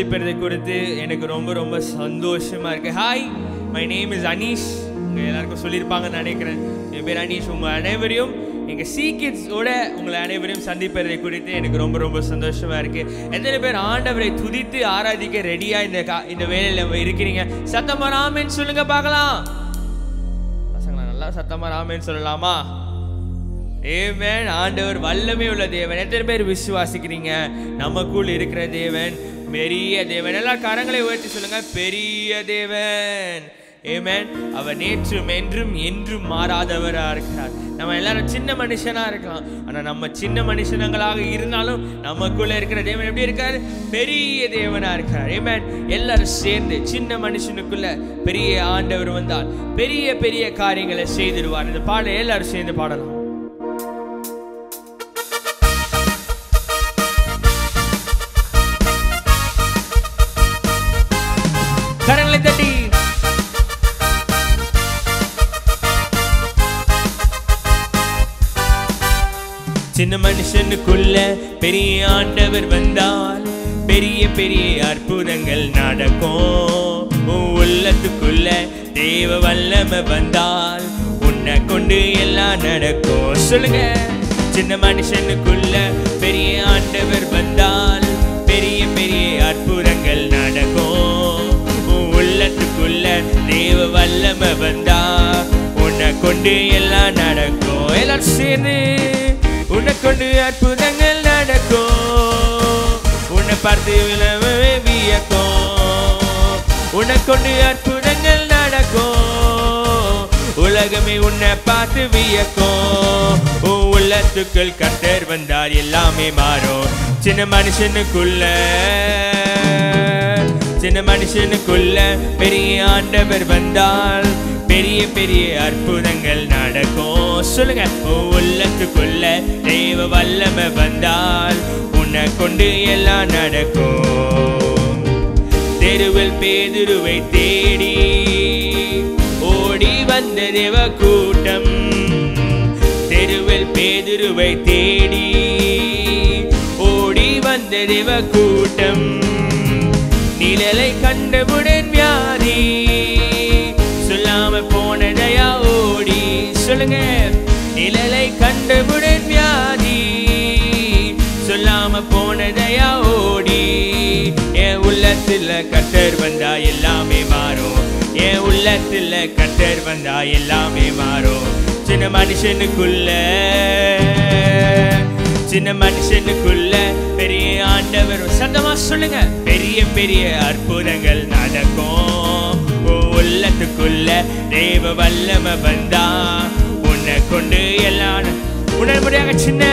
சந்திப்பதை குறித்து எனக்கு ரொம்ப ரொம்ப சந்தோஷமா இருக்கு. Hi my name is Aneesh எல்லாருக்கும் சொல்லியிருப்பாங்கன்னு நினைக்கிறேன். என் பேர் அனீஷ் உங்கள் அனைவரையும் எங்கள் சி கிட்ஸோட உங்களை அனைவரையும் சந்திப்பதை குறித்து எனக்கு ரொம்ப ரொம்ப சந்தோஷமா இருக்கு. எத்தனை பேர் ஆண்டவரை துதித்து ஆராதிக்க ரெடியா இந்த கா- இந்த வேலையில் இருக்கிறீங்க? சத்தமா ராமேன்னு சொல்லுங்க பார்க்கலாம். பசங்களா நல்லா சத்தமா ராமேன்னு சொல்லலாமா? ஏமேன் ஆண்டவர் வல்லமை உள்ள தேவன். எத்தனை பேர் விசுவாசிக்கிறீங்க? நமக்குள் இருக்கிற தேவன் பெரிய தேவன். எல்லா கரங்களை உயர்த்தி சொல்லுங்க பெரிய தேவன். ஏமேன் அவர் நேற்றும் என்றும் என்றும் மாறாதவராக இருக்கிறார். நம்ம எல்லாரும் சின்ன மனுஷனாக இருக்கலாம். ஆனால் நம்ம சின்ன மனுஷனங்களாக இருந்தாலும் நமக்குள்ளே இருக்கிற தேவன் எப்படி இருக்கார்? பெரிய தேவனாக இருக்கிறார். ஏமேன் எல்லாரும் சேர்ந்து சின்ன மனுஷனுக்குள்ள பெரிய ஆண்டவர் வந்தால் பெரிய பெரிய காரியங்களை செய்திருவார். இந்த பாட எல்லாரும் சேர்ந்து பாடலாம். சின்ன மனுஷனுக்குள்ள பெரிய ஆண்டவர் வந்தால் பெரிய பெரிய அற்புதங்கள் நடக்கும். உன் உள்ளத்துக்குள்ள தேவ வல்லமை வந்தால் உன்னை கொண்டு எல்லாம் நடக்கும். சொல்லுங்க. சின்ன மனுஷனுக்குள்ள பெரிய ஆண்டவர் வந்தால் பெரிய பெரிய அற்புதங்கள் நடக்கும். உன் உள்ளத்துக்குள்ள தேவ வல்லமை வந்தா உன்னை கொண்டு எல்லாம் நடக்கும். எல்லாரும் சேர்ந்து உன்னை கொண்டு அற்புதங்கள் நடக்கும். உன்னை பார்த்து விளவே வியக்கும். உன்னை கொண்டு அற்புதங்கள் நடக்கும். உலகமே உன்னை பார்த்து வியக்கும். உள்ளத்துக்குள் கட்டர் வந்தார் எல்லாமே மாறும். சின்ன மனுஷனுக்குள்ள சின்ன மனுஷனுக்குள்ள பெரிய ஆண்டவர் வந்தால் பெரிய பெரிய அற்புதங்கள் நடக்கும். சொல்லுங்க உள்ளத்துக்குள்ள தெய்வ வல்லமை வந்தால் உன்னை கொண்டு எல்லாம் நடக்கும். தெருவில் பேதுருவை தேடி ஓடி வந்த தேவ கூட்டம் தெருவில் பேதுருவை தேடி ஓடி வந்த தேவ கூட்டம் நிழலை கண்டவுடன் வியாதி சொல்லுங்க. நிழலை கண்டவுடன் வியாதி. சொல்லாம போனதையா ஓடி. என் உள்ளத்துல கட்டர் வந்தா எல்லாமே மாறும். என் உள்ளத்துல கட்டர் வந்தா எல்லாமே மாறும். சின்ன மனுஷனுக்குள்ள சின்ன மனுஷனுக்குள்ள பெரிய ஆண்டவர். சத்தமா சொல்லுங்க. பெரிய பெரிய அற்புதங்கள் நடக்கும். உள்ளத்துக்குள்ள தெய்வ வல்லமை வந்தா கொண்டு எல்லாம் முறையாக சின்ன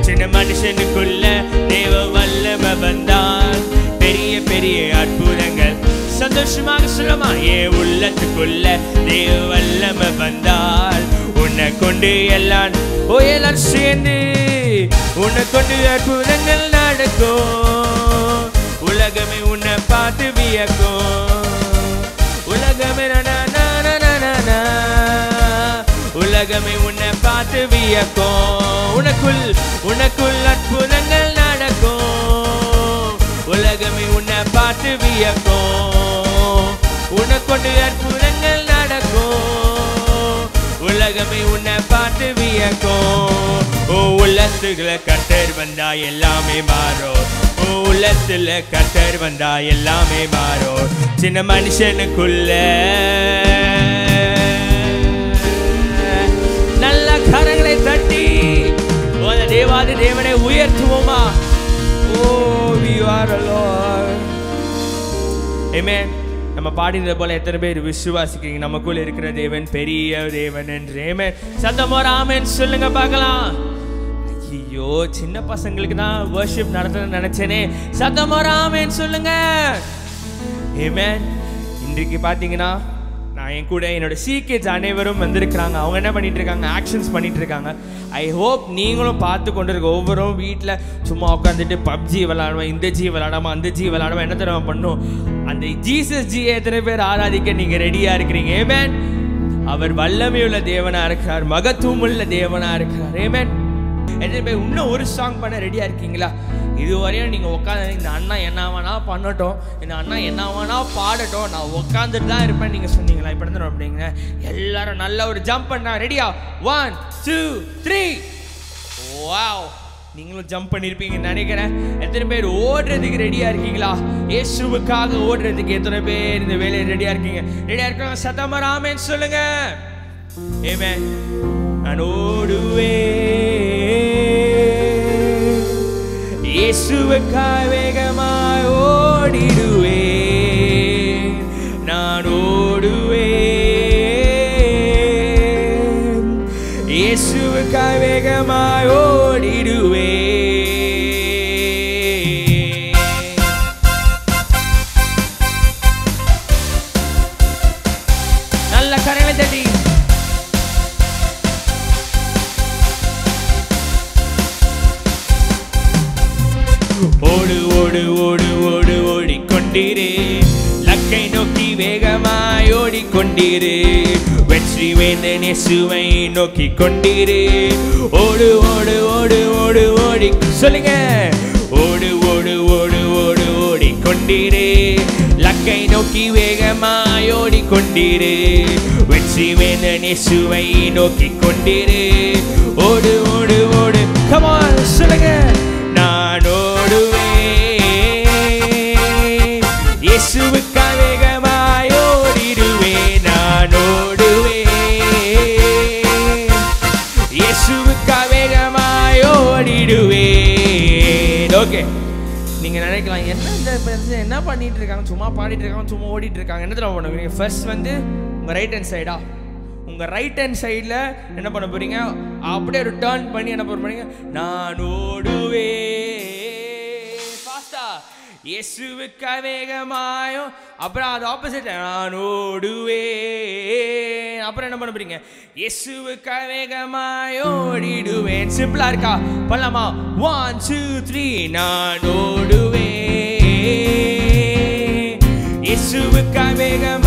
சின்ன மனுஷனுக்குள்ள தேவ வல்லம வந்தால் பெரிய பெரிய அற்புதங்கள் சந்தோஷமாக சொல்லமா என் உள்ளத்துக்குள்ள தேவ வல்லம வந்தால் உன்னை கொண்டு எல்லாம் ஓ எல்லாம் சேர்ந்து உன்னை கொண்டு அற்புதங்கள் நடக்கும். உலகமே உன்னை பார்த்து வியக்கும். உலகமே உலகமே உன்னை பார்த்து வியக்கும். உனக்குள் உனக்குள் அற்புதங்கள் நடக்கும். உலகமே உன்னை பார்த்து வியக்கும். உனக்கொண்டு அற்புதங்கள் நடக்கும். உலகமே உன்னை பார்த்து வியக்கும். ஓ உள்ளத்துல கட்டர் வந்தா எல்லாமே மாறும். ஓ உள்ளத்துல கட்டர் வந்தா எல்லாமே மாறும். சின்ன மனுஷனுக்குள்ள அந்த தேவாதி தேவனை உயர்த்துவோமா? ஓ we Amen. நம்ம பாடினது போல எத்தனை பேர் விசுவாசிக்கிறீங்க? நமக்குள்ள இருக்கிற தேவன் பெரிய தேவன் என்று. ஏமேன் சத்தமோ ராமன் சொல்லுங்க பார்க்கலாம். ஐயோ சின்ன பசங்களுக்கு தான் வர்ஷிப் நடத்தணும்னு நினைச்சேனே. சத்தமோ ராமன் சொல்லுங்க. ஏமேன் இன்றைக்கு பார்த்தீங்கன்னா என் கூட என்னோட சீக்கியஸ் அனைவரும் வந்திருக்கிறாங்க. அவங்க என்ன பண்ணிட்டு இருக்காங்க ஆக்ஷன்ஸ் பண்ணிட்டு இருக்காங்க ஐ ஹோப் நீங்களும் பார்த்து கொண்டு இருக்க ஒவ்வொருவரும் வீட்டில் சும்மா உட்காந்துட்டு பப்ஜி விளாடுவோம் இந்த ஜி விளாடாமல் அந்த ஜி விளாடாம என்ன தடவை பண்ணும்? அந்த ஜீசஸ் ஜி எத்தனை பேர் ஆராதிக்க நீங்க ரெடியா இருக்கிறீங்க? ஏமேன் அவர் வல்லமையுள்ள தேவனா இருக்கிறார் மகத்துவமுள்ள தேவனா இருக்கிறார். ஏமேன் எத்தனை பேர் இன்னும் ஒரு சாங் பண்ண ரெடியாக இருக்கீங்களா? இதுவரையும் நீங்கள் உட்காந்து இந்த அண்ணா என்ன வேணா பண்ணட்டும் இந்த அண்ணா என்ன வேணா பாடட்டும் நான் உட்காந்துட்டு தான் இருப்பேன் நீங்கள் சொன்னீங்களா? இப்போ இருந்து அப்படிங்க. எல்லாரும் நல்ல ஒரு ஜம்ப் பண்ணா ரெடியா ஒன் டூ த்ரீ வாவ் நீங்களும் ஜம்ப் பண்ணியிருப்பீங்கன்னு நினைக்கிறேன். எத்தனை பேர் ஓடுறதுக்கு ரெடியாக இருக்கீங்களா? இயேசுவுக்காக ஓடுறதுக்கு எத்தனை பேர் இந்த வேலையை ரெடியாக இருக்கீங்க? ரெடியாக இருக்காங்க சத்தமா சொல்லுங்க. ஏமே நான் ஓடுவேன். இயேசுவுக்காய் வேகமாய் ஓடிடுவேன் ஓடிக்கொண்டீரே. ஓடு ஓடு ஓடு ஓடு ஓடி. சொல்லுங்க. ஓடு ஓடு ஓடு ஓடு ஓடிக்கொண்டீரே. லக்கை நோக்கி வேகமாய் ஓடிக்கொண்டீரே. வெற்றி வேந்தன் இயேசுவை நோக்கி கொண்டீரே. ஓடு ஓடு ஓடு. கமால் சொல்லுங்க. ஓகே நீங்க நினைக்கலாம் என்ன இந்த person என்ன பண்ணிட்டு இருக்காங்க? சும்மா பாடிட்டு இருக்காங்க சும்மா ஓடிட்டு இருக்காங்க. என்ன தெரியுமா பண்ணுவீங்க ஃபர்ஸ்ட் வந்து உங்க ரைட் ஹேண்ட் சைடா உங்க ரைட் ஹேண்ட் சைடில் என்ன பண்ண போறீங்க? அப்படியே ஒரு பண்ணி என்ன பண்ண போறீங்க? நான் ஓடுவேன். இயேசுவுக்கு வேகமாயோ அப்புறம் அது ஆப்போசிட் நான் ஓடுவேன். அப்புறம் என்ன பண்ண போறீங்க? இயேசுவுக்கு வேகமாயோ ஓடிடுவேன். சிம்பிளா இருக்கா? பண்ணலாமா? ஒன் டூ த்ரீ நான் ஓடுவேன். இயேசுவுக்கு வேகம்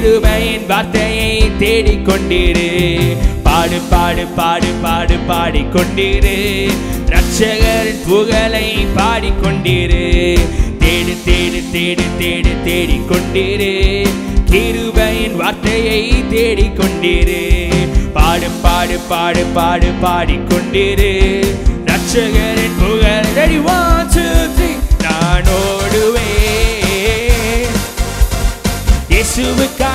கிருபையின் வார்த்தையை தேடிக்கொண்டிரு. பாடு பாடு பாடு பாடு பாடிக்கொண்டிரு. ரட்சகரின் புகழை பாடிக்கொண்டிரு. தேடு தேடு தேடு தேடு தேடிக்கொண்டிரு. கிருபையின் வார்த்தையை தேடிக்கொண்டிரு. பாடு பாடு பாடு பாடு பாடிக்கொண்டிரு. ரட்சகரின் புகழ் ரெடி ஒன் டூ த்ரீ நான் ஓடுவேன். இயேசுவுக்கு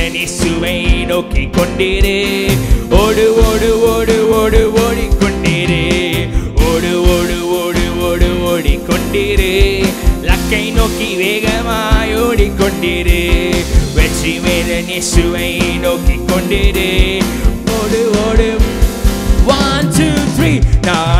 வெற்றி வேந்தன் நோக்கி கொண்டிரு ஓடு ஓடு ஓடு ஓடு ஓடிக்கொண்டிரு. ஓடு ஓடு ஓடு ஓடு ஓடிக்கொண்டிரு. லக்கை நோக்கி வேகமாய் ஓடிக்கொண்டிரு. வெற்றி வேந்தன் இயேசுவை நோக்கி கொண்டிரு ஓடு ஓடு. ஒன் டூ த்ரீ நான்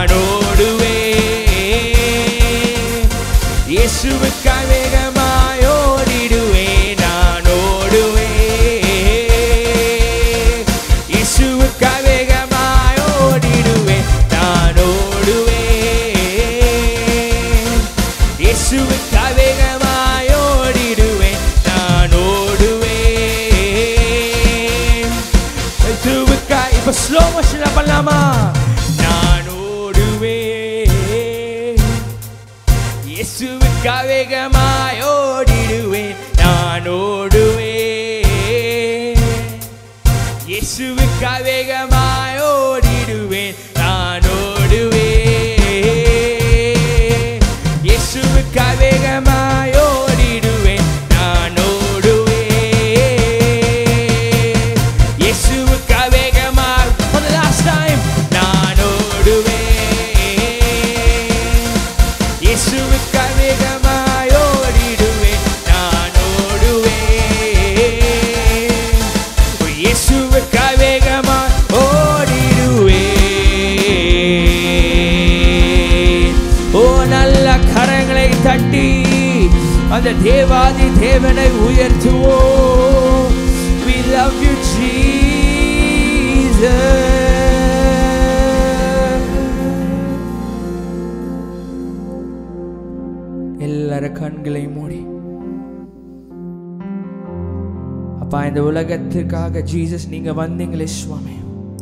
எங்களுக்காக ஜீசஸ் நீங்கள் வந்தீங்களே சுவாமி.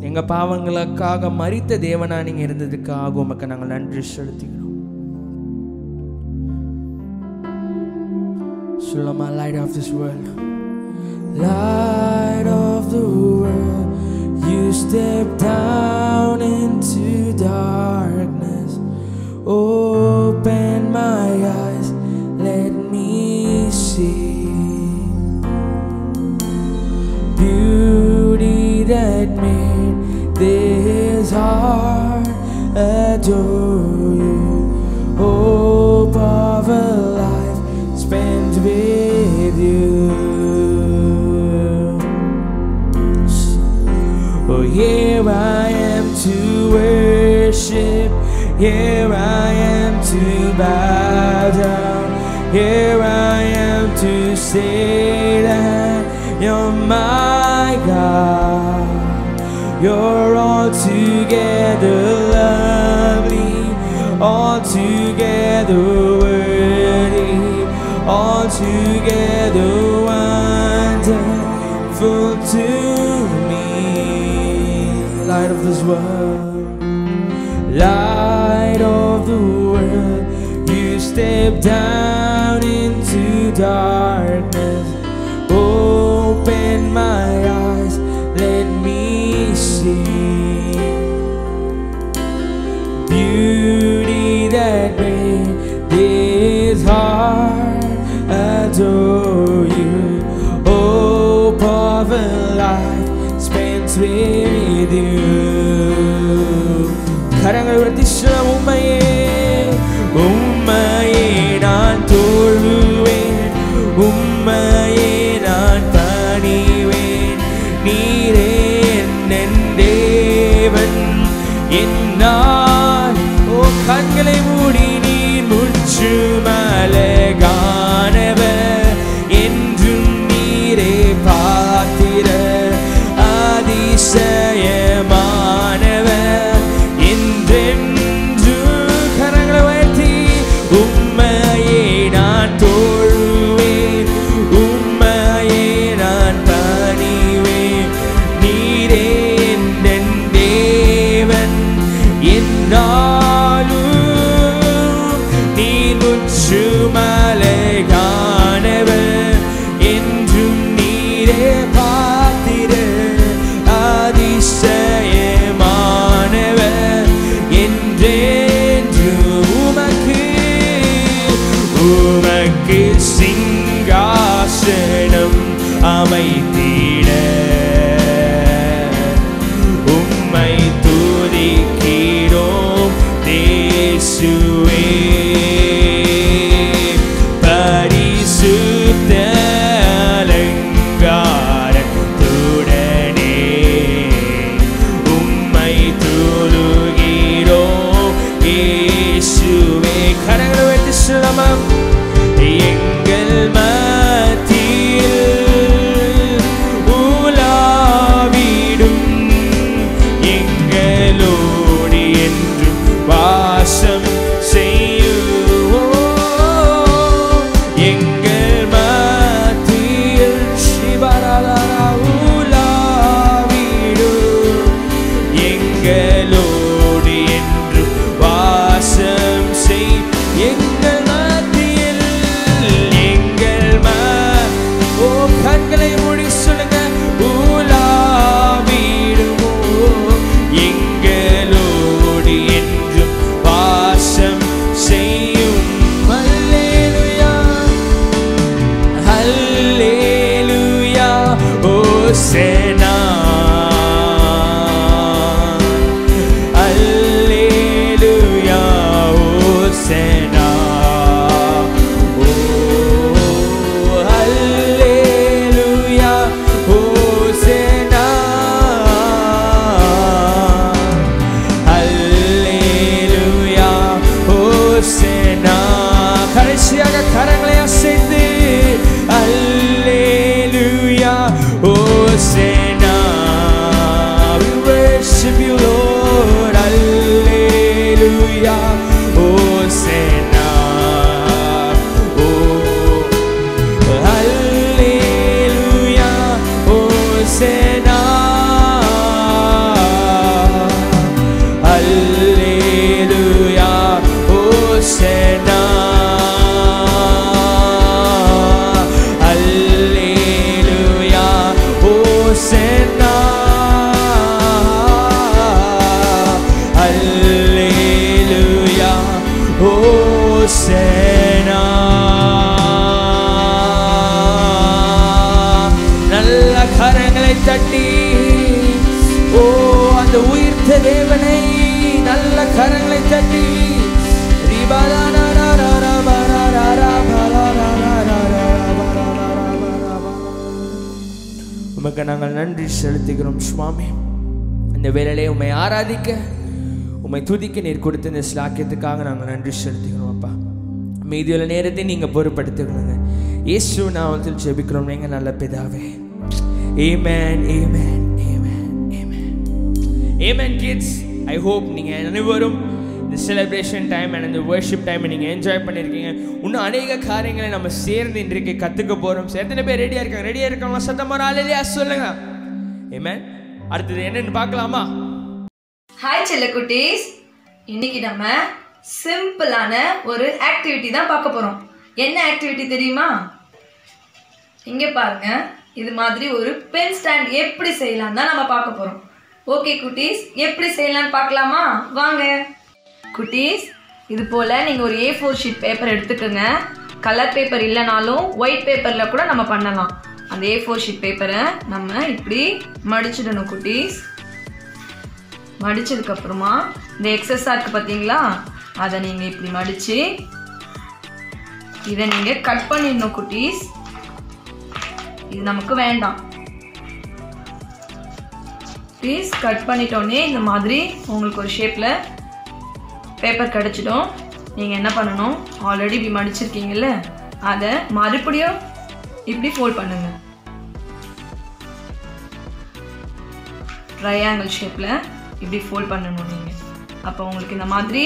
எங்கள் பாவங்களுக்காக மறித்த தேவனாக நீங்கள் இருந்ததுக்காக உமக்கு நாங்கள் நன்றி செலுத்துகிறோம். சொல்லமா light of this world light of the world you step down into Satan, you're my God. You're altogether lovely, altogether worthy, altogether wonderful to me. Light of this world, light of the world, you step down. do. நன்றி செலுத்துகிறோம் சுவாமி. இந்த வேலையிலே உண்மை ஆராதிக்க உண்மை துதிக்க நீர் கொடுத்த இந்த ஸ்லாக்கியத்துக்காக நாங்கள் நன்றி செலுத்துகிறோம் அப்பா. மீதியுள்ள நேரத்தை நீங்கள் பொருட்படுத்துக்கணுங்க. இயேசு நாமத்தில் ஜெபிக்கிறோம். நீங்கள் நல்ல பிதாவே. ஏமேன் ஏமேன் ஏமேன் ஏமேன் ஏமேன் கிட்ஸ் ஐ ஹோப் நீங்கள் அனைவரும் இந்த செலிப்ரேஷன் டைம் அண்ட் இந்த வர்ஷிப் டைமை நீங்கள் என்ஜாய் பண்ணியிருக்கீங்க இன்னும் அநேக காரியங்களை நம்ம சேர்ந்து இன்றைக்கு கற்றுக்க போகிறோம் எத்தனை பேர் ரெடியாக இருக்காங்க? ரெடியாக இருக்காங்க சத்தமாக நாளிலேயே சொல்லுங்க. ஏமேன் அடுத்தது என்னன்னு பார்க்கலாமா? ஹாய் செல்லக்குட்டீஸ். இன்னைக்கு நம்ம சிம்பிளான ஒரு ஆக்டிவிட்டி தான் பார்க்க போகிறோம் என்ன ஆக்டிவிட்டி தெரியுமா? இங்கே பாருங்க. இது மாதிரி ஒரு பென் ஸ்டாண்ட் எப்படி செய்யலாம் தான் நம்ம பார்க்க போகிறோம் ஓகே குட்டீஸ். எப்படி செய்யலாம்னு பார்க்கலாமா? வாங்க. குட்டீஸ் இது போல நீங்க ஒரு ஏ ஃபோர் ஷீட் பேப்பர் எடுத்துக்கோங்க. கலர் பேப்பர் இல்லைனாலும் ஒயிட் பேப்பர்ல கூட நம்ம பண்ணலாம். அந்த ஏ ஃபோர் ஷீட் பேப்பரை நம்ம இப்படி மடிச்சிடணும் குட்டீஸ். மடிச்சதுக்கு அப்புறமா இந்த எக்ஸஸா இருக்கு பார்த்தீங்களா? அதை நீங்க இப்படி மடிச்சு இதை நீங்க கட் பண்ணிடணும் குட்டீஸ். இது நமக்கு வேண்டாம். ப்ளீஸ் கட் பண்ணிட்டோன்னே இந்த மாதிரி உங்களுக்கு ஒரு ஷேப்ல பேப்பர் கிடச்சிடும். நீங்கள் என்ன பண்ணணும்? ஆல்ரெடி இப்படி மடிச்சிருக்கீங்கல்ல அதை மறுபடியும் இப்படி ஃபோல்ட் பண்ணுங்கள் ட்ரையாங்கிள் ஷேப்பில் இப்படி ஃபோல்ட் பண்ணணும் நீங்கள் அப்போ உங்களுக்கு இந்த மாதிரி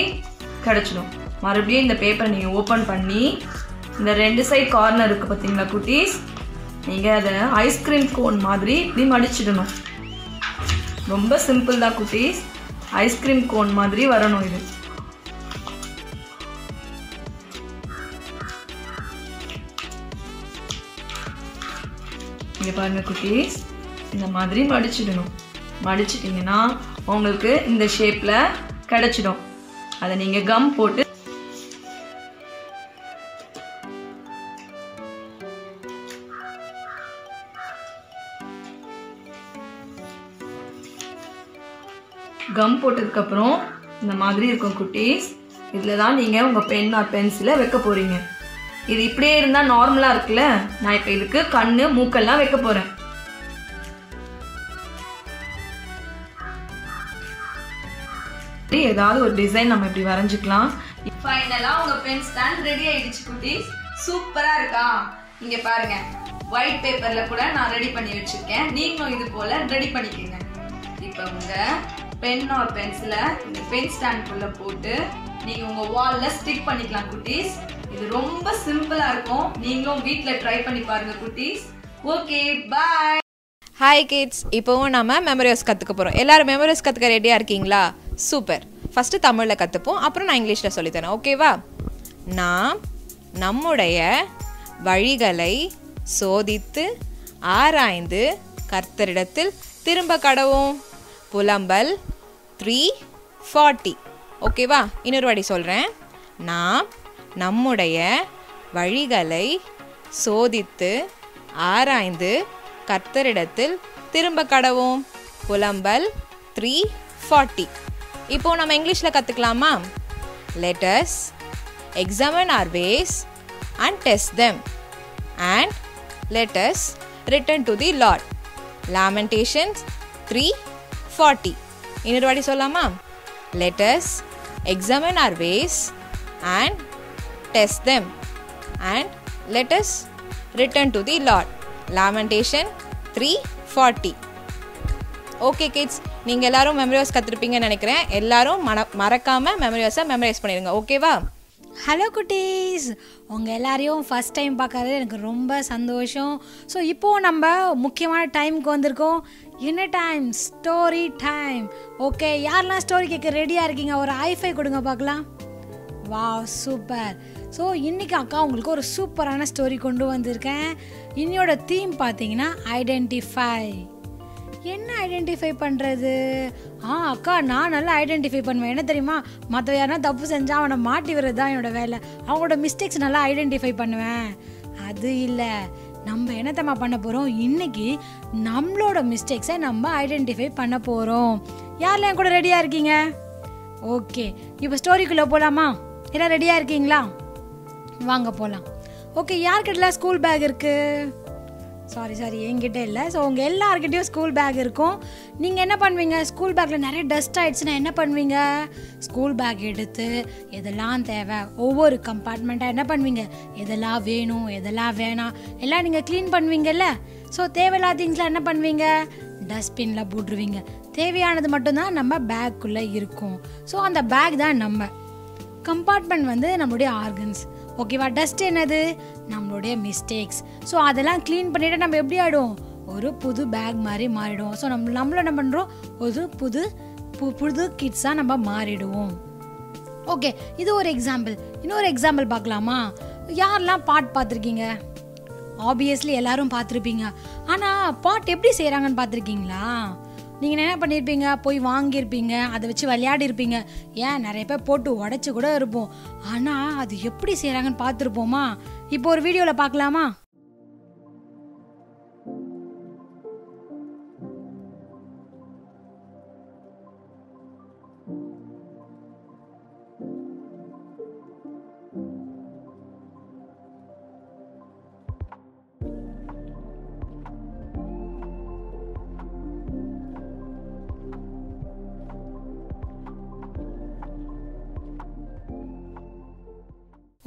கிடச்சிடும். மறுபடியும் இந்த பேப்பரை நீங்கள் ஓப்பன் பண்ணி இந்த ரெண்டு சைட் கார்னர் இருக்குது பார்த்தீங்களா குட்டீஸ்? நீங்கள் அதை ஐஸ்கிரீம் கோன் மாதிரி இப்படி மடிச்சிடணும். ரொம்ப சிம்பிள் தான் குட்டீஸ். ஐஸ்கிரீம் கோன் மாதிரி வரணும் இது. இங்கே குட்டீஸ். இந்த மாதிரி மடிச்சிடணும். மடிச்சிட்டிங்கன்னா உங்களுக்கு இந்த ஷேப்பில் கிடச்சிடும். அதை நீங்கள் கம் போட்டு கம் போட்டதுக்கப்புறம் இந்த மாதிரி இருக்கும் குட்டீஸ். இதில் தான் நீங்கள் உங்கள் பென் ஆர் பென்சிலை வைக்க போகிறீங்க இது இப்படியே இருந்தால் நார்மலாக இருக்குல்ல? நான் இப்போ இதுக்கு கண் மூக்கெல்லாம் வைக்க போகிறேன் ஏதாவது ஒரு டிசைன் நம்ம இப்படி வரைஞ்சிக்கலாம். ஃபைனலாக உங்கள் பென் ஸ்டாண்ட் ரெடி ஆயிடுச்சு குட்டீஸ் சூப்பராக இருக்கா? இங்கே பாருங்க. ஒயிட் பேப்பரில் கூட நான் ரெடி பண்ணி வச்சுருக்கேன். நீங்களும் இது போல் ரெடி பண்ணிக்கோங்க. இப்போ உங்கள் பென் ஆர் பென்சிலை இந்த பென் ஸ்டாண்ட்குள்ளே போட்டு நீங்கள் உங்கள் வாலில் ஸ்டிக் பண்ணிக்கலாம் குட்டீஸ். இது ரொம்ப சிம்பிளா இருக்கும். நீங்களும் வீட்டில் ட்ரை பண்ணி பாருங்க குட்டீஸ். ஓகே பாய் ஹாய் கிட்ஸ் இப்போவும் நம்ம மெமரிஸ் கற்றுக்க போகிறோம் எல்லாரும் மெமரிஸ் கற்றுக்க ரெடியாக இருக்கீங்களா? சூப்பர் ஃபஸ்ட்டு தமிழில் கற்றுப்போம் அப்புறம் நான் இங்கிலீஷில் சொல்லித்தரேன். ஓகேவா நாம் நம்முடைய வழிகளை சோதித்து ஆராய்ந்து கர்த்தரிடத்தில் திரும்ப கடவும். புலம்பல் த்ரீ ஃபார்ட்டி ஓகேவா இன்னொரு வாட்டி சொல்கிறேன் நாம் நம்முடைய வழிகளை சோதித்து ஆராய்ந்து கர்த்தரிடத்தில் திரும்ப கடவோம். புலம்பல் த்ரீ ஃபார்ட்டி இப்போ நம்ம இங்கிலீஷில் கற்றுக்கலாமா let's examine our ways and test them and let's return to the Lord Lamentations three forty இன்னொரு வாட்டி சொல்லலாமா? Let's examine our ways and test them and let's return to the Lord Lamentation three forty okay kids நீங்கள் எல்லாரும் மெமரிவாஸ் கற்றுருப்பீங்கன்னு நினைக்கிறேன். எல்லாரும் மன மறக்காமல் மெமரிவாஸை memorise பண்ணிடுங்க. ஓகேவா ஹலோ குட்டீஸ். உங்கள் எல்லாரையும் ஃபஸ்ட் டைம் பார்க்கறது எனக்கு ரொம்ப சந்தோஷம். ஸோ இப்போது நம்ம முக்கியமான டைமுக்கு வந்திருக்கோம். என்ன டைம் ஸ்டோரி டைம் ஓகே யாரெல்லாம் ஸ்டோரி கேட்க ரெடியாக இருக்கீங்க? ஒரு ஐஃபை கொடுங்க பார்க்கலாம். வா சூப்பர் ஸோ இன்றைக்கி அக்கா உங்களுக்கு ஒரு சூப்பரான ஸ்டோரி கொண்டு வந்திருக்கேன். இன்னையோட தீம் பார்த்தீங்கன்னா ஐடென்டிஃபை என்ன ஐடென்டிஃபை பண்ணுறது ஆ அக்கா நான் நல்லா ஐடென்டிஃபை பண்ணுவேன். என்ன தெரியுமா? மற்ற யாருனா தப்பு செஞ்சால் அவனை மாட்டி வர்றது தான் என்னோட வேலை. அவங்களோட மிஸ்டேக்ஸ் நல்லா ஐடென்டிஃபை பண்ணுவேன். அது இல்லை. நம்ம என்னத்தம்மா பண்ண போகிறோம் இன்றைக்கி நம்மளோட மிஸ்டேக்ஸை நம்ம ஐடென்டிஃபை பண்ண போகிறோம் யாரெல்லாம் என் கூட ரெடியாக இருக்கீங்க? ஓகே இப்போ ஸ்டோரிக்குள்ளே போகலாமா எல்லாம் ரெடியாக இருக்கீங்களா? வாங்க போகலாம் ஓகே யார்கிட்டலாம் ஸ்கூல் பேக் இருக்குது சாரி சாரி என்கிட்ட இல்லை. ஸோ உங்கள் எல்லாருக்கிட்டேயும் ஸ்கூல் பேக் இருக்கும். நீங்கள் என்ன பண்ணுவீங்க? ஸ்கூல் பேக்கில் நிறைய டஸ்ட் ஆகிடுச்சுன்னா என்ன பண்ணுவீங்க? ஸ்கூல் பேக் எடுத்து எதெல்லாம் தேவை? ஒவ்வொரு கம்பார்ட்மெண்ட்டாக என்ன பண்ணுவீங்க? எதெல்லாம் வேணும் எதெல்லாம் வேணாம்? எல்லாம் நீங்கள் க்ளீன் பண்ணுவீங்கல்ல? ஸோ தேவையில்லாத திங்ஸ்லாம் என்ன பண்ணுவீங்க? டஸ்ட்பினில் போட்டுருவீங்க. தேவையானது மட்டும்தான் நம்ம பேக்குள்ளே இருக்கும். ஸோ அந்த பேக் தான் நம்ம. கம்பார்ட்மெண்ட் வந்து நம்மளுடைய ஆர்கன்ஸ் ஓகேவா? டஸ்ட் என்னது? நம்மளுடைய மிஸ்டேக்ஸ் ஸோ அதெல்லாம் க்ளீன் பண்ணிவிட்டு நம்ம எப்படி ஆகிடும் ஒரு புது பேக் மாதிரி மாறிடுவோம். ஸோ நம்ம நம்மள என்ன பண்ணுறோம் ஒரு புது பு- புது கிட்ஸாக நம்ம மாறிடுவோம். ஓகே இது ஒரு எக்ஸாம்பிள் இன்னொரு எக்ஸாம்பிள் பார்க்கலாமா? யாரெல்லாம் பாட் பார்த்துருக்கீங்க? ஆப்வியஸ்லி எல்லாரும் பார்த்துருப்பீங்க. ஆனால் பாட் எப்படி செய்கிறாங்கன்னு பார்த்துருக்கீங்களா? நீங்கள் என்ன பண்ணியிருப்பீங்க போய் வாங்கியிருப்பீங்க அதை வச்சு விளையாடிருப்பீங்க. ஏன்? நிறைய பேர் போட்டு உடச்சி கூட இருப்போம். ஆனால் அது எப்படி செய்கிறாங்கன்னு பார்த்துருப்போமா? இப்போ ஒரு வீடியோவில் பார்க்கலாமா?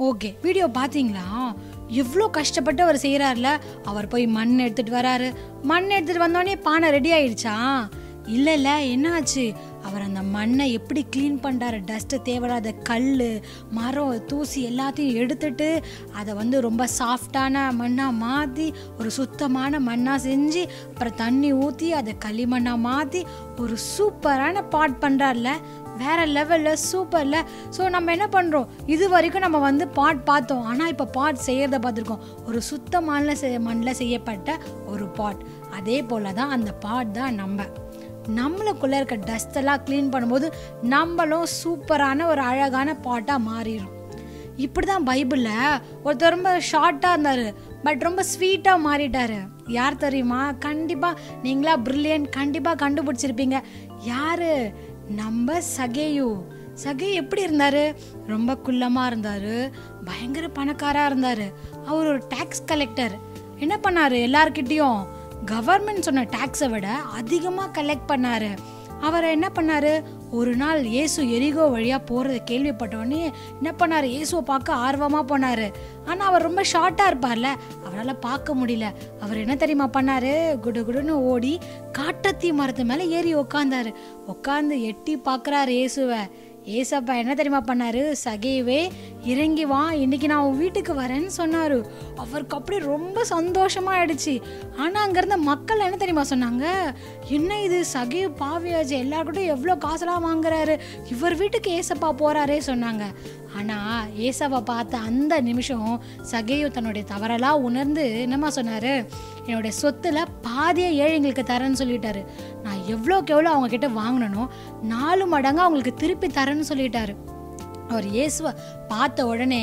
ஓகே வீடியோ பார்த்தீங்களா எவ்வளோ கஷ்டப்பட்டு அவர் செய்கிறாருல அவர் போய் மண் எடுத்துகிட்டு வராரு. மண் எடுத்துகிட்டு வந்தோடனே பானை ரெடி ஆயிடுச்சா? இல்லை இல்லை என்னாச்சு? அவர் அந்த மண்ணை எப்படி க்ளீன் பண்ணுறாரு டஸ்ட்டு தேவையில்லாத கல் மரம் தூசி எல்லாத்தையும் எடுத்துட்டு அதை வந்து ரொம்ப சாஃப்டான மண்ணாக மாற்றி ஒரு சுத்தமான மண்ணாக செஞ்சு அப்புறம் தண்ணி ஊற்றி அதை களிமண்ணாக மாற்றி ஒரு சூப்பரான பாட் பண்ணுறாருல வேறு லெவலில் சூப்பரில் ஸோ நம்ம என்ன பண்ணுறோம் இது வரைக்கும் நம்ம வந்து பாட் பார்த்தோம். ஆனால் இப்போ பாட் செய்கிறத பார்த்துருக்கோம். ஒரு சுத்தமான செ- மண்ணில் செய்யப்பட்ட ஒரு பாட் அதே போல் தான் அந்த பாட் தான் நம்ம. நம்மளுக்குள்ளே இருக்க டஸ்டெல்லாம் க்ளீன் பண்ணும்போது நம்மளும் சூப்பரான ஒரு அழகான பாட்டாக மாறிடும் இப்படி தான் பைபிளில் ஒருத்தர் ரொம்ப ஷார்ட்டாக இருந்தார் பட் ரொம்ப ஸ்வீட்டாக மாறிட்டார். யார் தெரியுமா? கண்டிப்பாக நீங்களா பிரில்லியன்ட் கண்டிப்பாக கண்டுபிடிச்சிருப்பீங்க. யார்? நம்ம சகேயு. சகே எப்படி இருந்தாரு? ரொம்ப குள்ளமாக இருந்தார். பயங்கர பணக்காராக இருந்தார். அவர் ஒரு டேக்ஸ் கலெக்டர் என்ன பண்ணாரு? எல்லார்கிட்டயும் கவர்மெண்ட் சொன்ன டேக்ஸை விட அதிகமாக கலெக்ட் பண்ணாரு. அவரை என்ன பண்ணாரு? ஒரு நாள் இயேசு எரிகோ வழியாக போகிறத கேள்விப்பட்ட உடனே என்ன பண்ணார்? இயேசுவை பார்க்க ஆர்வமாக போனார். ஆனால் அவர் ரொம்ப ஷார்ட்டாக இருப்பார்ல. அவரால் பார்க்க முடியல. அவர் என்ன தெரியுமா பண்ணார்? குடு குடுன்னு ஓடி காட்டத்தி மரத்து மேலே ஏறி உக்காந்தார். உட்காந்து எட்டி பார்க்குறாரு இயேசுவை. ஏசப்பா என்ன தெரியுமா பண்ணாரு? சகைவே இறங்கி வா. இன்னைக்கு நான் உன் வீட்டுக்கு வரேன்னு சொன்னாரு. அவருக்கு அப்படியே ரொம்ப சந்தோஷமா ஆயிடுச்சு ஆனா அங்கேருந்த மக்கள் என்ன தெரியுமா சொன்னாங்க? என்ன இது? சகைவு பாவியாச்சு. எல்லாருக்கிட்டும் எவ்வளோ காசெல்லாம் வாங்குறாரு? இவர் வீட்டுக்கு ஏசப்பா போறாரே சொன்னாங்க. ஆனால் ஏசாவை பார்த்த அந்த நிமிஷம் சகேயு தன்னுடைய தவறலாக உணர்ந்து என்னம்மா சொன்னார்? என்னுடைய சொத்துல பாதியை ஏழைங்களுக்கு தரேன்னு சொல்லிட்டாரு. நான் எவ்வளோக்கு எவ்வளோ அவங்கக்கிட்ட வாங்கினனோ நாலு மடங்கு அவங்களுக்கு திருப்பி தரேன்னு சொல்லிட்டாரு. அவர் இயேசுவை பார்த்த உடனே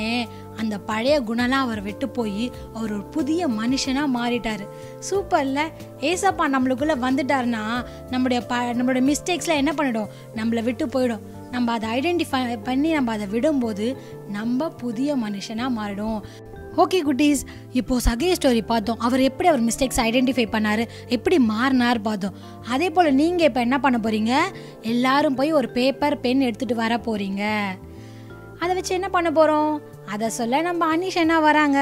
அந்த பழைய குணம்லாம் அவர் விட்டு போய் அவர் ஒரு புதிய மனுஷனாக மாறிட்டார். சூப்பரில் ஏசப்பா நம்மளுக்குள்ளே வந்துட்டாருன்னா நம்முடைய ப நம்மளுடைய மிஸ்டேக்ஸ்லாம் என்ன பண்ணிடும்? நம்மளை விட்டு போயிடும். நம்ம அதை ஐடென்டிஃபை பண்ணி நம்ம அதை விடும்போது நம்ம புதிய மனுஷனாக மாறிடும். ஓகே குட்டீஸ். இப்போது சகே ஸ்டோரி பார்த்தோம். அவர் எப்படி அவர் மிஸ்டேக்ஸ் ஐடென்டிஃபை பண்ணாரு? எப்படி மாறினார் பார்த்தோம். அதே போல் நீங்கள் இப்போ என்ன பண்ண போகிறீங்க எல்லாரும் போய் ஒரு பேப்பர் பென் எடுத்துகிட்டு வர போகிறீங்க அதை வச்சு என்ன பண்ண போகிறோம் அதை சொல்ல நம்ம அனிஷ் என்ன வராங்க?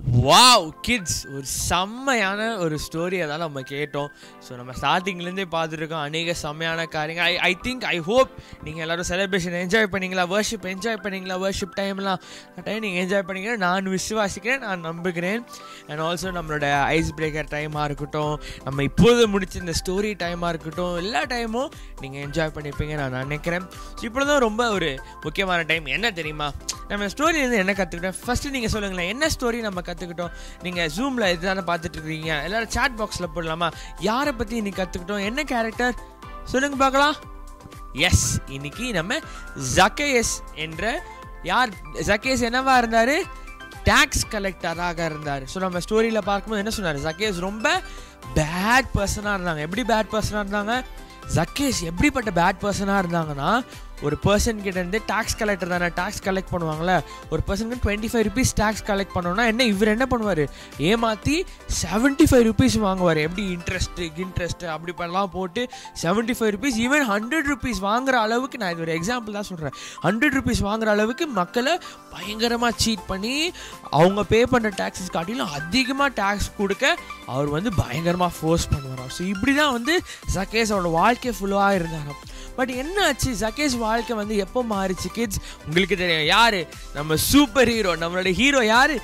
வாவ் கிட்ஸ் ஒரு செம்மையான ஒரு ஸ்டோரியை தான் நம்ம கேட்டோம். ஸோ நம்ம ஸ்டார்டிங்லேருந்தே பார்த்துருக்கோம் அநேக செம்மையான காரியங்கள். ஐ ஐ திங்க் ஐ ஹோப் நீங்கள் எல்லாரும் செலிப்ரேஷன் என்ஜாய் பண்ணிங்களா? வர்ஷிப் என்ஜாய் பண்ணீங்களா? வர்ஷிப் டைம்லாம் டைம் நீங்கள் என்ஜாய் பண்ணீங்க நான் விசுவாசிக்கிறேன் நான் நம்புகிறேன். அண்ட் ஆல்சோ நம்மளோட ஐஸ் பிரேக்கர் டைமாக இருக்கட்டும் நம்ம இப்போது முடிச்ச இந்த ஸ்டோரி டைமாக இருக்கட்டும் எல்லா டைமும் நீங்கள் என்ஜாய் பண்ணியிருப்பீங்க நான் நினைக்கிறேன். ஸோ இப்போ தான் ரொம்ப ஒரு முக்கியமான டைம் என்ன தெரியுமா? நம்ம ஸ்டோரியிலேருந்து என்ன கற்றுக்கிட்டேன் ஃபஸ்ட்டு நீங்கள் சொல்லுங்களேன் என்ன ஸ்டோரி நம்ம கற்றுக்கிட்டோம் நீங்கள் ஜூமில் இதுதானே பார்த்துட்டு இருக்கீங்க எல்லாரும் சாட் பாக்ஸில் போடலாமா? யாரை பற்றி இன்றைக்கி கற்றுக்கிட்டோம் என்ன கேரக்டர் சொல்லுங்கள் பார்க்கலாம். எஸ் இன்னைக்கு நம்ம ஜக்கேஸ் என்ற யார்? ஜக்கேஸ் என்னவா இருந்தார்? டேக்ஸ் கலெக்டராக இருந்தார். ஸோ நம்ம ஸ்டோரியில் பார்க்கும்போது என்ன சொன்னார்? ஜக்கேஸ் ரொம்ப பேட் பர்சனாக இருந்தாங்க. எப்படி பேட் பர்சனாக இருந்தாங்க? ஜக்கேஸ் எப்படிப்பட்ட பேட் பர்சனாக இருந்தாங்கன்னா ஒரு பர்சன் கிட்ட இருந்து டாக்ஸ் கலெக்டர் தானே டாக்ஸ் கலெக்ட் பண்ணுவாங்களே ஒரு பர்சனுக்கு twenty five rupees tax collect பண்ணோன்னா என்ன இவர் என்ன பண்ணுவார்? ஏமாற்றி செவன்ட்டி ஃபைவ் ருபீஸ் வாங்குவார். எப்படி இன்ட்ரெஸ்ட்டு இன்ட்ரெஸ்ட்டு அப்படி பண்ணலாம் போட்டு seventy five rupees even hundred rupees வாங்குற அளவுக்கு நான் இது ஒரு எக்ஸாம்பிள் தான் சொல்கிறேன் ஹண்ட்ரட் ருபீஸ் வாங்குற அளவுக்கு மக்களை பயங்கரமாக சீட் பண்ணி அவங்க பே பண்ணுற டேக்ஸஸ் காட்டிலும் அதிகமாக டேக்ஸ் கொடுக்க அவர் வந்து பயங்கரமாக ஃபோர்ஸ் பண்ணுவாராம். ஸோ இப்படி தான் வந்து ஜக்கேஸ் அவரோட வாழ்க்கை ஃபுல்லாக இருந்தாராம். பட் என்ன ஆச்சு? சகேஷ் வாழ்க்கை வந்து எப்போ மாறிச்சு கிட்ஸ் உங்களுக்கு தெரியும் யாரு? நம்ம சூப்பர் ஹீரோ நம்மளோட ஹீரோ யாரு?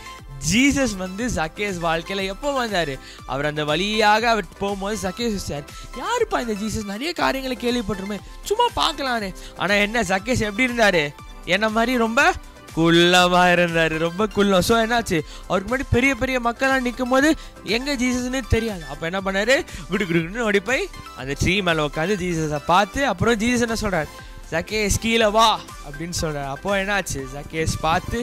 ஜீசஸ் வந்து சக்கேஸ் வாழ்க்கையில் எப்போ வந்தார் அவர் அந்த வழியாக அவர் போகும்போது சக்கேஸ் சார் யாருப்பா இந்த ஜீசஸ் நிறைய காரியங்களை கேள்விப்பட்டிருமே சும்மா பார்க்கலானே ஆனால் என்ன சக்கேஸ் எப்படி இருந்தார்? என்ன மாதிரி ரொம்ப குள்ளமாக இருந்தார் ரொம்ப குள்ளம். ஸோ என்னாச்சு? அவருக்கு முன்னாடி பெரிய பெரிய மக்கள்லாம் நிற்கும் போது எங்கே ஜீசஸ்னு தெரியாது. அப்போ என்ன பண்ணாரு? குடு குடுன்னு ஓடி போய் அந்த ட்ரீ மேலே உட்காந்து ஜீசஸை பார்த்து அப்புறம் ஜீசஸ் என்ன சொல்கிறார் ஜக்கேஸ் கீழே வா அப்படின்னு சொல்கிறார் அப்போ என்னாச்சு? ஜக்கேஸ் பார்த்து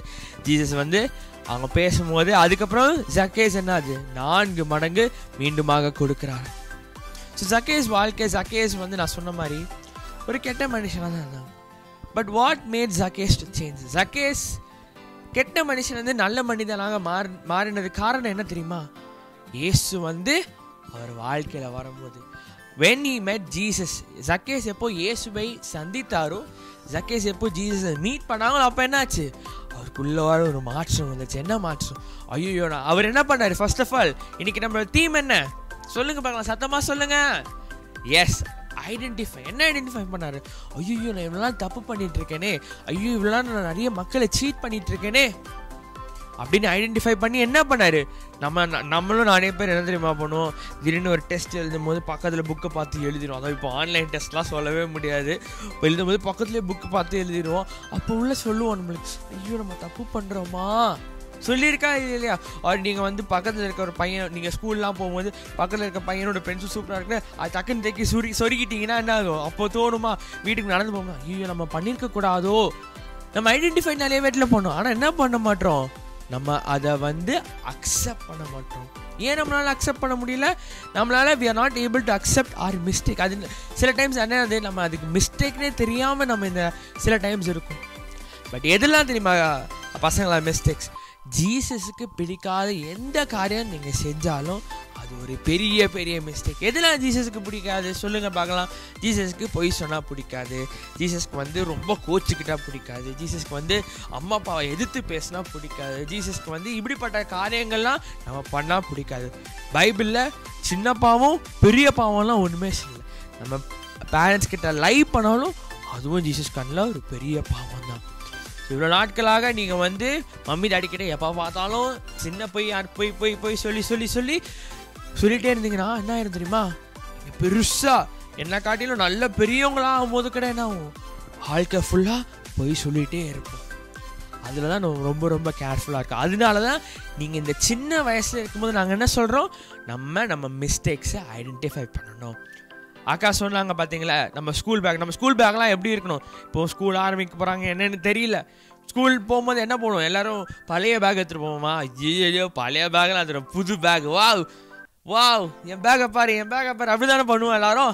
ஜீசஸ் வந்து அவங்க பேசும்போது அதுக்கப்புறம் ஜக்கேஸ் என்னாச்சு? நான்கு மடங்கு மீண்டுமாக கொடுக்குறாரு. ஸோ ஜக்கேஸ் வாழ்க்கை ஜக்கேஸ் வந்து நான் சொன்ன மாதிரி ஒரு கெட்ட மனுஷனாக தான் இருந்தாங்க but what made Zacchaeus to change Zacchaeus கெட்ட மனுஷன் வந்து நல்ல மனிதனாக மாறி மாறினது காரணம் என்ன தெரியுமா? இயேசு வந்து அவர் வாழ்க்கையில் வரும்போது when he met Jesus Zacchaeus எப்போ இயேசுவை சந்தித்தாரோ ஜக்கேஸ் எப்போ ஜீசஸை மீட் பண்ணாங்களோ அப்போ என்னாச்சு? அவருக்குள்ள ஒரு மாற்றம் வந்துச்சு. என்ன மாற்றம்? ஐயோ நான் அவர் என்ன பண்ணாரு? ஃபர்ஸ்ட் ஆஃப் ஆல் இன்னைக்கு நம்மளோட தீம் என்ன? சொல்லுங்க பார்க்கலாம். சத்தமாக சொல்லுங்க. எஸ் ஐடென்டிஃபை என்ன ஐடென்டிஃபை பண்ணாரு? ஐயோ நான் இவ்வளோ தப்பு பண்ணிட்டு இருக்கேனே. ஐயோ இவ்வளோ நான் நிறைய மக்களை சீட் பண்ணிட்டு இருக்கேனே. அப்படின்னு ஐடென்டிஃபை பண்ணி என்ன பண்ணாரு? நம்ம நம்மளும் நிறைய பேர் என்ன தெரியுமா பண்ணுவோம்? திடீர்னு ஒரு டெஸ்ட் எழுதும் போது பக்கத்தில் புக்கை பார்த்து எழுதிடும் அதான் இப்போ ஆன்லைன் டெஸ்ட்லாம் சொல்லவே முடியாது. இப்போ எழுதும் போது பக்கத்துலேயே புக்கு பார்த்து எழுதிடுவோம். அப்போ உள்ள சொல்லுவோம் நம்மளுக்கு ஐயோ நம்ம தப்பு பண்ணுறோமா சொல்லியிருக்கா இது இல்லையா? அவர் நீங்கள் வந்து பக்கத்தில் இருக்க ஒரு பையன் நீங்கள் ஸ்கூல்லாம் போகும்போது பக்கத்தில் இருக்க பையனோட பென்சில் சூப்பராக இருக்கு அது டக்குன்னு தேக்கி சுரி சொருகிட்டீங்கன்னா என்ன ஆகும்? அப்போ தோணுமா? வீட்டுக்கு நடந்து போகணும் ஐயோ நம்ம பண்ணியிருக்க கூடாதோ நம்ம ஐடென்டிஃபை நிறைய வீட்டில் பண்ணோம் ஆனால் என்ன பண்ண மாட்டோம்? நம்ம அதை வந்து அக்செப்ட் பண்ண மாட்டோம். ஏன் நம்மளால் அக்செப்ட் பண்ண முடியல? நம்மளால் we are not able to accept our mistake அது சில டைம்ஸ் என்ன அது நம்ம அதுக்கு மிஸ்டேக்னே தெரியாமல் நம்ம இந்த சில டைம்ஸ் இருக்கும். பட் எதெல்லாம் தெரியுமா பசங்களா மிஸ்டேக்ஸ் ஜீசஸுக்கு பிடிக்காத எந்த காரியம் நீங்கள் செஞ்சாலும் அது ஒரு பெரிய பெரிய மிஸ்டேக் எதெல்லாம் ஜீசஸுக்கு பிடிக்காது? சொல்லுங்கள் பார்க்கலாம். ஜீசஸ்க்கு பொய் சொன்னால் பிடிக்காது. ஜீசஸ்க்கு வந்து ரொம்ப கோச்சிக்கிட்டால் பிடிக்காது. ஜீசஸ்க்கு வந்து அம்மா அப்பாவை எதிர்த்து பேசினா பிடிக்காது. ஜீசஸ்க்கு வந்து இப்படிப்பட்ட காரியங்கள்லாம் நம்ம பண்ணால் பிடிக்காது. பைபிளில் சின்ன பாவம் பெரிய பாவம்லாம் ஒன்றுமே இல்லை நம்ம பேரண்ட்ஸ் கிட்ட லைவ் பண்ணாலும் அதுவும் ஜீசஸ் கண்ணில் ஒரு பெரிய பாவம் தான். இவ்வளோ நாட்களாக நீங்கள் வந்து மம்மி டாடி கிட்ட எப்போ பார்த்தாலும் சின்ன போய் யார் போய் போய் போய் சொல்லி சொல்லி சொல்லி சொல்லிட்டே இருந்தீங்கன்னா என்ன ஆயிரும் தெரியுமா? பெருசாக பெருசா என்ன காட்டிலும் நல்ல பெரியவங்களா ஆகும்போது கூட என்ன ஆகும்? வாழ்க்கை ஃபுல்லாக போய் சொல்லிகிட்டே இருப்போம். அதில் தான் நம்ம ரொம்ப ரொம்ப கேர்ஃபுல்லாக இருக்கும். அதனால தான் நீங்கள் இந்த சின்ன வயசில் இருக்கும்போது நாங்கள் என்ன சொல்கிறோம் நம்ம நம்ம மிஸ்டேக்ஸை ஐடென்டிஃபை பண்ணணும். அக்கா சொன்னாங்க பார்த்தீங்களா நம்ம ஸ்கூல் பேக் நம்ம ஸ்கூல் பேக்லாம் எப்படி இருக்கணும்? இப்போ ஸ்கூல் ஆரம்பிக்க போகிறாங்க என்னென்னு தெரியல. ஸ்கூல் போகும்போது என்ன பண்ணுவோம் எல்லோரும் பழைய பேக் எடுத்துகிட்டு போவோமா? ஐயோ பழைய பேக்லாம் அது புது பேக் வா வாவ் என் பேக்கை பாரு என் பேக்கை பாரு. அப்படி தானே பண்ணுவோம் எல்லாரும்?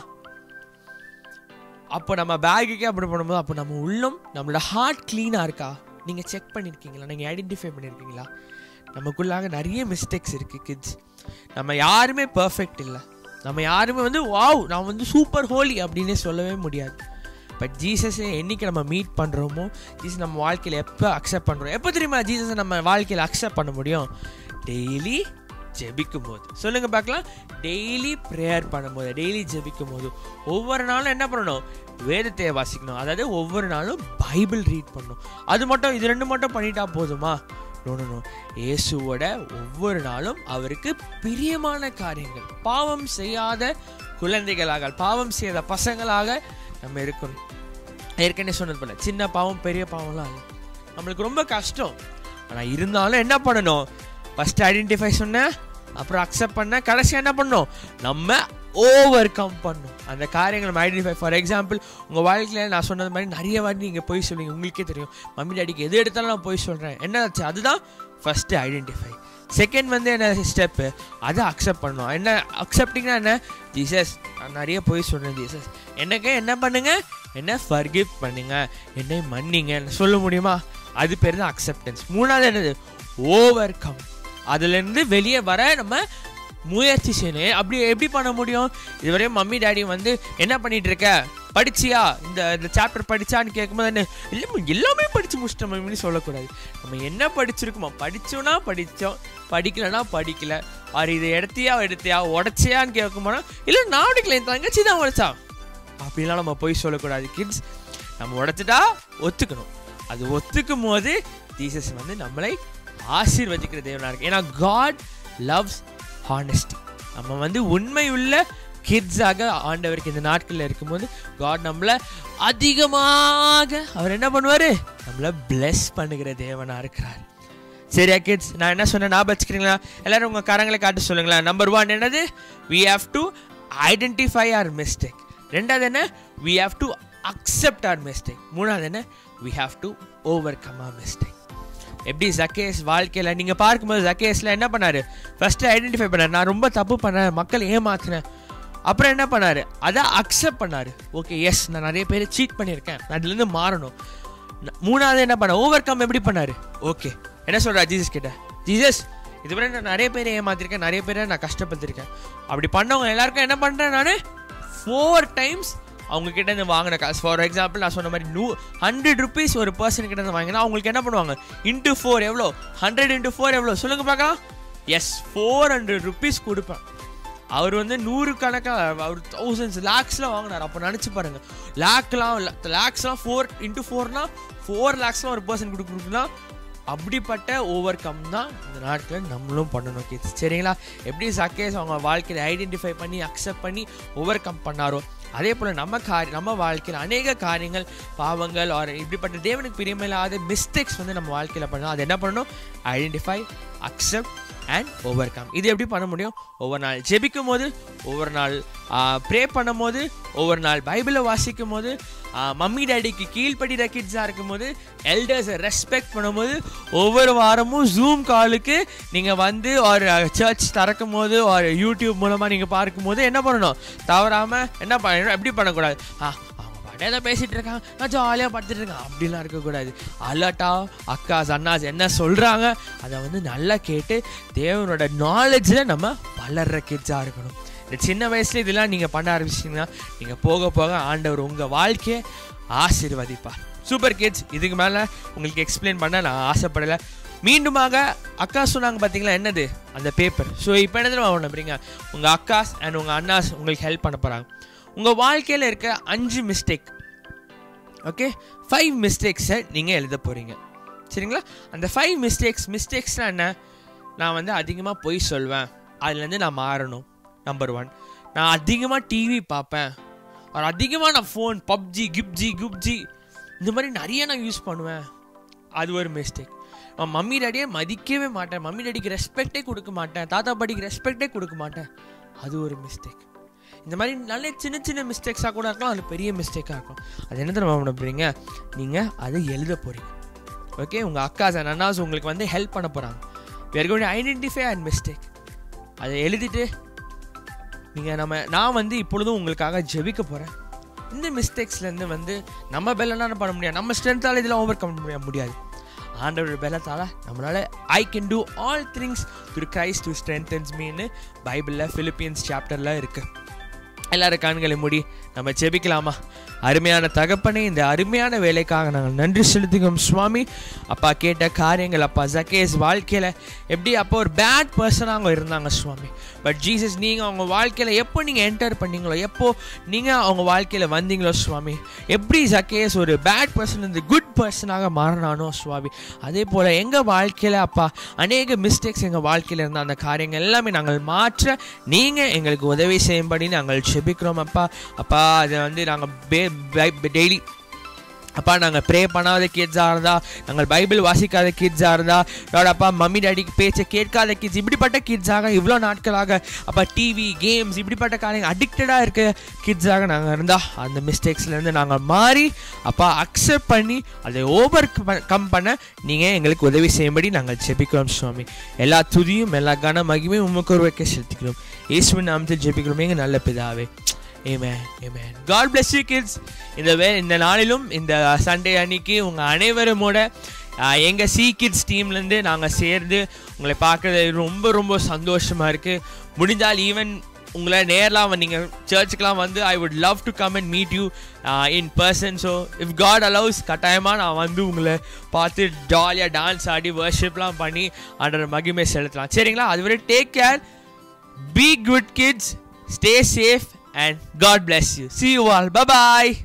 அப்போ நம்ம பேக்குக்கே அப்படி பண்ணும்போது அப்போ நம்ம உள்ளம் நம்மளோட ஹார்ட் க்ளீனாக இருக்கா? நீங்கள் செக் பண்ணியிருக்கீங்களா நீங்கள் ஐடென்டிஃபை பண்ணியிருக்கீங்களா நமக்குள்ளாக நிறைய மிஸ்டேக்ஸ் இருக்குது கிட்ஸ் நம்ம யாருமே பர்ஃபெக்ட் இல்லை. நம்ம யாருமே வந்து வாவ் நான் வந்து சூப்பர் ஹோலி அப்படின்னே சொல்லவே முடியாது. பட் ஜீசஸை என்னைக்கு நம்ம மீட் பண்ணுறோமோ ஜீசஸ் நம்ம வாழ்க்கையில் எப்போ அக்செப்ட் பண்ணுறோம் எப்போ தெரியுமா ஜீசஸை நம்ம வாழ்க்கையில் அக்செப்ட் பண்ண முடியும்? டெய்லி ஜெபிக்கும் போது சொல்லுங்க பார்க்கலாம். டெய்லி ப்ரேயர் பண்ணும்போது டெய்லி ஜெபிக்கும் போது ஒவ்வொரு நாளும் என்ன பண்ணணும்? வேதத்தை வாசிக்கணும். அதாவது ஒவ்வொரு நாளும் பைபிள் ரீட் பண்ணணும். அது மட்டும் இது ரெண்டு மட்டும் பண்ணிட்டா போதுமா? நோ நோ இயேசுவோட ஒவ்வொரு நாளும் அவருக்கு பிரியமான காரியங்கள். பாவம் செய்யாத குழந்தைகளாக பாவம் செய்யாத பசங்களாக நம்ம இருக்கணும். ஏற்கனவே சொன்னது போல சின்ன பாவம் பெரிய பாவம்லாம் இல்லை. நம்மளுக்கு ரொம்ப கஷ்டம். ஆனால் இருந்தாலும் என்ன பண்ணணும்? ஃபஸ்ட்டு ஐடென்டிஃபை சொன்னேன் அப்புறம் அக்செப்ட் பண்ண கடைசியாக என்ன பண்ணோம்? நம்ம ஓவர் கம் பண்ணும். அந்த காரியங்களை நம்ம ஐடென்டிஃபை ஃபார் எக்ஸாம்பிள் உங்கள் வாழ்க்கையில் நான் சொன்னது மாதிரி நிறைய வாட்டி நீங்கள் போய் சொல்லுவீங்க உங்களுக்கே தெரியும். மம்மி டாடிக்கு எது எடுத்தாலும் நான் போய் சொல்கிறேன் என்ன ஆச்சு? அதுதான் ஃபஸ்ட்டு ஐடென்டிஃபை செகண்ட் வந்து என்ன ஸ்டெப்பு அதை அக்செப்ட் பண்ணும். என்ன அக்செப்டிங்னா என்ன? ஜீசஸ் நான் நிறைய போய் சொல்கிறேன் ஜீசஸ் எனக்கு என்ன பண்ணுங்க? என்ன ஃபர்கிவ் பண்ணுங்க. என்னை மன்னிங்க. சொல்ல முடியுமா? அது பேர் தான் அக்செப்டன்ஸ் மூணாவது என்னது? ஓவர் கம் அதுலேருந்து வெளியே வர நம்ம முயற்சி செய்யணும். அப்படி எப்படி பண்ண முடியும்? இதுவரையும் மம்மி டேடி வந்து என்ன பண்ணிட்டு இருக்க? படிச்சியா? இந்த இந்த சாப்டர் படிச்சான்னு கேட்கும்போது என்ன இல்லை எல்லாமே படித்து முடிச்சிட்டோம் மம்மின்னு சொல்லக்கூடாது. நம்ம என்ன படிச்சிருக்கோமா படித்தோன்னா படித்தோம் படிக்கலைன்னா படிக்கல. அவர் இதை எடுத்தியா எடுத்தியா உடச்சியான்னு கேட்கும்போது இல்லை நான் உடைக்கல என் தங்கச்சி தான் உடைச்சான் அப்படிலாம் நம்ம போய் சொல்லக்கூடாது கிட்ஸ் நம்ம உடச்சிட்டா ஒத்துக்கணும். அது ஒத்துக்கும் போது டீசஸ் வந்து நம்மளை ஆசீர்வதிக்கிற தேவனாக இருக்கு. ஏன்னா காட் லவ்ஸ் ஹானஸ்டி நம்ம வந்து உண்மையுள்ள கிட்ஸாக ஆண்டவருக்கு இந்த நாட்களில் இருக்கும்போது காட் நம்மளை அதிகமாக அவர் என்ன பண்ணுவார்? நம்மளை பிளெஸ் பண்ணுகிற தேவனாக இருக்கிறார். சரியா கிட்ஸ் நான் என்ன சொன்னேன்? ஞாபகம் வச்சுக்கிறீங்களா? எல்லாரும் உங்கள் கரங்களை காட்ட சொல்லுங்களேன். நம்பர் ஒன் என்னது? We have to identify our mistake ரெண்டாவது என்ன? We have to accept our mistake மூணாவது என்ன? We have to overcome our mistake எப்படி ஜக்கேஸ் வாழ்க்கையில் நீங்கள் பார்க்கும்போது ஜக்கேஸில் என்ன பண்ணார்? ஃபஸ்ட்டு ஐடென்டிஃபை பண்ணார். நான் ரொம்ப தப்பு பண்ணேன் மக்கள் ஏமாத்தினேன் அப்புறம் என்ன பண்ணார்? அதை அக்செப்ட் பண்ணார். ஓகே எஸ் நான் நிறைய பேர் சீட் பண்ணியிருக்கேன். நான் அதுலேருந்து மாறணும். மூணாவது என்ன பண்ண ஓவர் கம் எப்படி பண்ணார்? ஓகே என்ன சொல்கிறா ஜீசஸ் கிட்ட? ஜீசஸ் இதுவரை நான் நிறைய பேர் ஏமாத்திருக்கேன் நிறைய பேரை நான் கஷ்டப்படுத்திருக்கேன். அப்படி பண்ணவங்க எல்லாருக்கும் என்ன பண்ணுறேன் நான்? ஃபோர் டைம்ஸ் அவங்க கிட்ட இருந்து வாங்கின காசு ஃபார் எக்ஸாம்பிள் நான் சொன்ன மாதிரி நூ ஹண்ட்ரட் ருபீஸ் ஒரு பர்சன் கிட்ட இருந்து வாங்கினா அவங்களுக்கு என்ன பண்ணுவாங்க? இன்ட்டு ஃபோர் எவ்வளோ? ஹண்ட்ரட் இன்ட்டு ஃபோர் எவ்வளோ? சொல்லுங்க பார்க்கலாம். எஸ் ஃபோர் ஹண்ட்ரட் ருபீஸ் கொடுப்பேன். அவர் வந்து நூறு கணக்காக அவர் தௌசண்ட்ஸ் லேக்ஸில் வாங்கினார். அப்போ நினச்சி பாருங்கள் லேக்லாம் லேக்ஸ்லாம் ஃபோர் இன்ட்டு ஃபோர்னால் ஃபோர் லேக்ஸ்லாம் ஒரு பர்சன் கொடுக்குறதுனா அப்படிப்பட்ட ஓவர் கம் தான் இந்த நாட்டில் நம்மளும் பண்ணணும். கிட்ஸ் சரிங்களா? எப்படி சக்கேஸ் அவங்க வாழ்க்கையில் ஐடென்டிஃபை பண்ணி அக்செப்ட் பண்ணி ஓவர் கம் பண்ணாரோ? அதே போல் நம்ம காரி நம்ம வாழ்க்கையில் அநேக காரியங்கள் பாவங்கள் ஆர் இப்படிப்பட்ட தேவனுக்கு பிரியமில்லாத மிஸ்டேக்ஸ் வந்து நம்ம வாழ்க்கையில் பண்ணணும். அது என்ன பண்ணணும்? Identify accept and overcome இது எப்படி பண்ண முடியும்? ஒவ்வொரு நாள் ஜெபிக்கும் போது ஒவ்வொரு நாள் ப்ரே பண்ணும் போது ஒவ்வொரு நாள் பைபிளை வாசிக்கும் போது மம்மி டேடிக்கு கீழ்ப்படிகிற கிட்ஸாக இருக்கும்போது எல்டர்ஸை ரெஸ்பெக்ட் பண்ணும்போது ஒவ்வொரு வாரமும் ஜூம் காலுக்கு நீங்கள் வந்து ஒரு சர்ச் திறக்கும் போது ஒரு யூடியூப் மூலமாக நீங்கள் பார்க்கும்போது என்ன பண்ணணும்? தவறாமல் என்ன பண்ணணும் எப்படி பண்ணக்கூடாது? ஆ பேசிகிட்டு ஏதோ இருக்காங்க? நான் ஜாலியாக படுத்துட்டு இருக்கேன். அப்படிலாம் இருக்கக்கூடாது. அலர்ட்டா அக்காஸ் அண்ணாஸ் என்ன சொல்கிறாங்க அதை வந்து நல்லா கேட்டு தேவனோட நாலேஜில் நம்ம வளர்ற கிட்ஸாக இருக்கணும். இந்த சின்ன வயசுல இதெல்லாம் நீங்கள் பண்ண ஆரம்பிச்சிட்டிங்கன்னா நீங்கள் போக போக ஆண்டவர் உங்கள் வாழ்க்கையை ஆசீர்வதிப்பார். சூப்பர் கிட்ஸ் இதுக்கு மேலே உங்களுக்கு எக்ஸ்பிளைன் பண்ண நான் ஆசைப்படலை. மீண்டுமாக அக்கா சொன்னாங்க பார்த்தீங்களா என்னது? அந்த பேப்பர் ஸோ இப்போ என்னது தெரியுமா பண்ண உங்கள் அக்காஸ் அண்ட் உங்கள் அண்ணாஸ் உங்களுக்கு ஹெல்ப் பண்ண போகிறாங்க உங்கள் வாழ்க்கையில் இருக்க அஞ்சு மிஸ்டேக் ஓகே ஃபைவ் மிஸ்டேக்ஸை நீங்கள் எழுத போகிறீங்க சரிங்களா? அந்த ஃபைவ் மிஸ்டேக்ஸ் மிஸ்டேக்ஸ்னால் என்ன? நான் வந்து அதிகமாக பொய் சொல்வேன். அதுலேருந்து நான் மாறணும். நம்பர் ஒன் நான் அதிகமாக டிவி பார்ப்பேன். ஒரு அதிகமாக நான் ஃபோன் பப்ஜி கிப்ஜி குப்ஜி இந்த மாதிரி நிறைய நான் யூஸ் பண்ணுவேன். அது ஒரு மிஸ்டேக் நான் மம்மி டாடியை மதிக்கவே மாட்டேன். மம்மி டாடிக்கு ரெஸ்பெக்டே கொடுக்க மாட்டேன். தாத்தா பாட்டிக்கு ரெஸ்பெக்டே கொடுக்க மாட்டேன். அது ஒரு மிஸ்டேக் இந்த மாதிரி நல்ல சின்ன சின்ன மிஸ்டேக்ஸாக கூட இருக்கலாம். அது பெரிய மிஸ்டேக்காக இருக்கும் அது என்ன தெரியுமா பண்ண போகிறீங்க நீங்கள் அதை எழுத போகிறீங்க ஓகே உங்கள் அக்காஸ் அண்ட் அண்ணாஸ் உங்களுக்கு வந்து ஹெல்ப் பண்ண போகிறாங்க வேறு ஐடென்டிஃபை அண்ட் மிஸ்டேக் அதை எழுதிட்டு நீங்கள் நம்ம நான் வந்து இப்பொழுதும் உங்களுக்காக ஜெபிக்க போகிறேன் இந்த மிஸ்டேக்ஸ்லேருந்து வந்து நம்ம பெல்லாம் பண்ண முடியாது. நம்ம ஸ்ட்ரென்த்தால் இதெல்லாம் ஓவர் கம் பண்ண முடியாது. ஆண்டவர் பலத்தால் நம்மளால் I can do all things through Christ to strengthens மீன்னு பைபிளில் ஃபிலிப்பியன்ஸ் சாப்டரில் இருக்குது எல்லாரும் கண்களை மூடி நம்ம ஜெபிக்கலாமா? அருமையான தகப்பனே இந்த அருமையான வேலைக்காக நாங்கள் நன்றி செலுத்துகிறோம் சுவாமி. அப்பா கேட்ட காரியங்கள் அப்பா ஜக்கேஸ் வாழ்க்கையில் எப்படி அப்போ ஒரு பேட் பர்சனாக அவங்க இருந்தாங்க சுவாமி. பட் ஜீசஸ் நீங்கள் அவங்க வாழ்க்கையில் எப்போ நீங்கள் என்டர் பண்ணீங்களோ எப்போ நீங்கள் அவங்க வாழ்க்கையில் வந்தீங்களோ சுவாமி. எப்படி ஜக்கேஸ் ஒரு பேட் பர்சன் இருந்து குட் பர்சனாக மாறினானோ சுவாமி. அதே போல் எங்கள் வாழ்க்கையில் அப்பா அநேக மிஸ்டேக்ஸ் எங்கள் வாழ்க்கையில் இருந்த அந்த காரியங்கள் எல்லாமே நாங்கள் மாற்ற நீங்கள் எங்களுக்கு உதவி செய்யும்படி நாங்கள் செபிக்கிறோம் அப்பா. அப்பா அதை வந்து நாங்கள் டெய்லி அப்பா நாங்கள் ப்ரே பண்ணாத கிட்ஸாக இருந்தால் நாங்கள் பைபிள் வாசிக்காத கிட்ஸாக இருந்தால் என்னோட அப்பா மம்மி டாடிக்கு பேச்சை கேட்காத கிட்ஸ் இப்படிப்பட்ட கிட்ஸாக இவ்வளோ நாட்களாக அப்பா டிவி கேம்ஸ் இப்படிப்பட்ட காரியங்கள் அடிக்டடாக இருக்க கிட்ஸாக நாங்கள் இருந்தால் அந்த மிஸ்டேக்ஸ்லேருந்து நாங்கள் மாறி அப்பா அக்செப்ட் பண்ணி அதை ஓவர் கம் பண்ண நீங்கள் எங்களுக்கு உதவி செய்யும்படி நாங்கள் ஜெபிக்கிறோம் சுவாமி. எல்லா துதியும் எல்லா கன மகிமையும் உமக்கு ஒருவருக்கே செலுத்திக்கிறோம். இயேசுவின் நாமத்தில் ஜெபிக்கிறோம். எங்கள் நல்ல பிதாவே. Amen. Amen. God bless you kids இந்த வே இந்த நாளிலும் இந்த சண்டே அன்னைக்கு உங்கள் அனைவருமோட எங்கள் சி கிட்ஸ் டீம்லேருந்து நாங்கள் சேர்ந்து உங்களை பார்க்குறது ரொம்ப ரொம்ப சந்தோஷமாக இருக்குது முடிஞ்சால் ஈவன் உங்களை நேரெலாம் நீங்கள் சர்ச்சுக்கெலாம் வந்து I would love to come and meet you in person so if God allows கட்டாயமாக நான் வந்து உங்களை பார்த்து ஜாலியாக டான்ஸ் ஆடி வர்ஷிப்லாம் பண்ணி அன்ற மகிமை செலுத்தலாம். சரிங்களா? அதுவரை take care be good kids stay safe and God bless you. See you all. Bye bye.